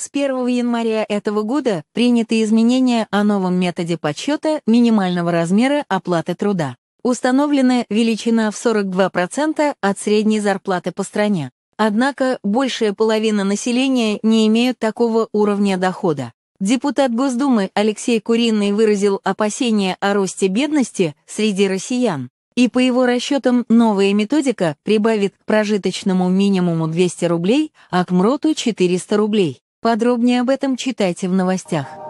С 1 января этого года приняты изменения о новом методе подсчета минимального размера оплаты труда. Установлена величина в 42% от средней зарплаты по стране. Однако большая половина населения не имеют такого уровня дохода. Депутат Госдумы Алексей Куриный выразил опасения о росте бедности среди россиян. И по его расчетам новая методика прибавит к прожиточному минимуму 200 рублей, а к МРОТу 400 рублей. Подробнее об этом читайте в новостях.